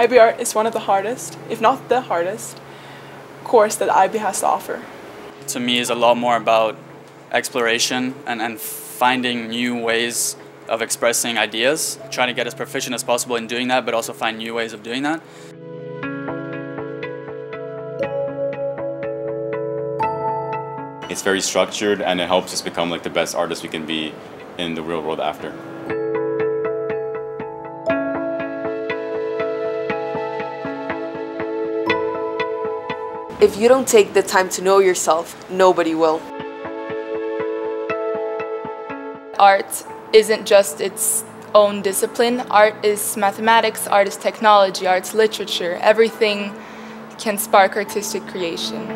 IB Art is one of the hardest, if not the hardest, course that IB has to offer. To me is a lot more about exploration and, and finding new ways of expressing ideas, trying to get as proficient as possible in doing that, but also find new ways of doing that. It's very structured and it helps us become like the best artists we can be in the real world after. If you don't take the time to know yourself, nobody will. Art isn't just its own discipline. Art is mathematics, art is technology, art is literature. Everything can spark artistic creation.